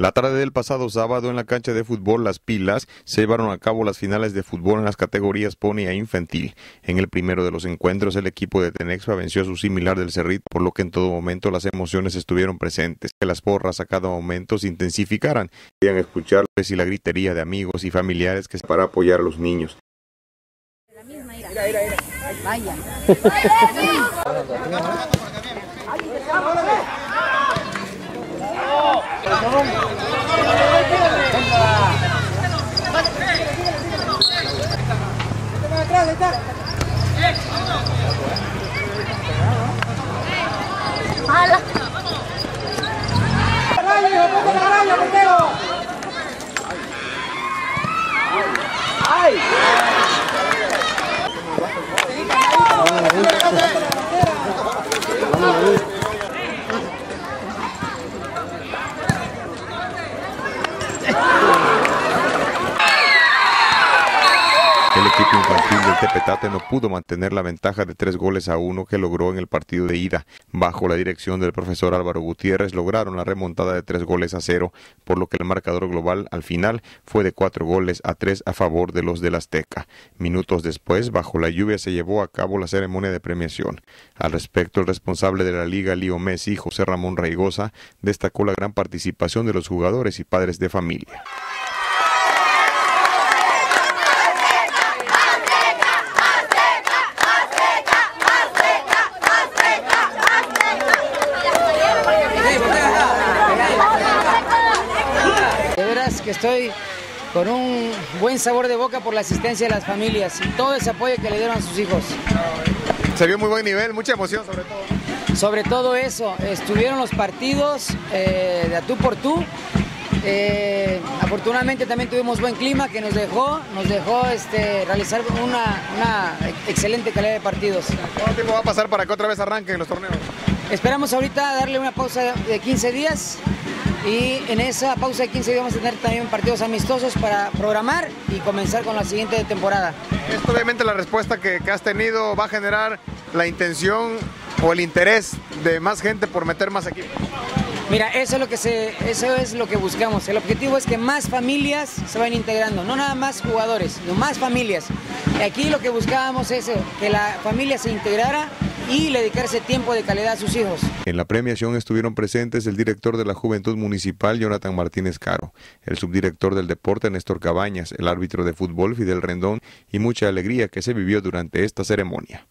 La tarde del pasado sábado en la cancha de fútbol Las Pilas se llevaron a cabo las finales de fútbol en las categorías pony e infantil. En el primero de los encuentros el equipo de Tenexpa venció a su similar del Cerrito, por lo que en todo momento las emociones estuvieron presentes. Que las porras a cada momento se intensificaran. Querían escuchar y la gritería de amigos y familiares que para apoyar a los niños. Vaya. ¡Hala! ¡Rayo, ponte la rayo, portero! El equipo infantil del Tepetate no pudo mantener la ventaja de tres goles a uno que logró en el partido de ida. Bajo la dirección del profesor Álvaro Gutiérrez lograron la remontada de tres goles a cero, por lo que el marcador global al final fue de cuatro goles a tres a favor de los del Azteca. Minutos después, bajo la lluvia, se llevó a cabo la ceremonia de premiación. Al respecto, el responsable de la liga, Lío Messi, José Ramón Raigosa, destacó la gran participación de los jugadores y padres de familia. Que estoy con un buen sabor de boca por la asistencia de las familias y todo ese apoyo que le dieron a sus hijos. Se vio muy buen nivel, mucha emoción sobre todo. Sobre todo eso, estuvieron los partidos eh, de a tú por tú. Eh, afortunadamente también tuvimos buen clima que nos dejó, nos dejó este, realizar una, una excelente calidad de partidos. ¿Cuánto tiempo va a pasar para que otra vez arranquen los torneos? Esperamos ahorita darle una pausa de 15 días y en esa pausa de 15 días vamos a tener también partidos amistosos para programar y comenzar con la siguiente temporada. Esto obviamente la respuesta que, que has tenido va a generar la intención o el interés de más gente por meter más equipos. Mira, eso es lo que se, eso es lo que buscamos. El objetivo es que más familias se vayan integrando, no nada más jugadores, sino más familias. Y aquí lo que buscábamos es que la familia se integrara y dedicarse tiempo de calidad a sus hijos. En la premiación estuvieron presentes el director de la Juventud Municipal, Jonathan Martínez Caro, el subdirector del deporte, Néstor Cabañas, el árbitro de fútbol, Fidel Rendón, y mucha alegría que se vivió durante esta ceremonia.